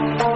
Thank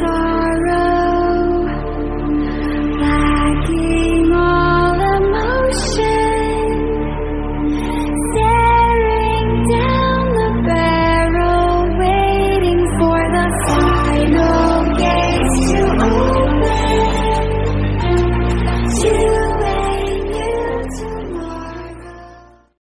sorry.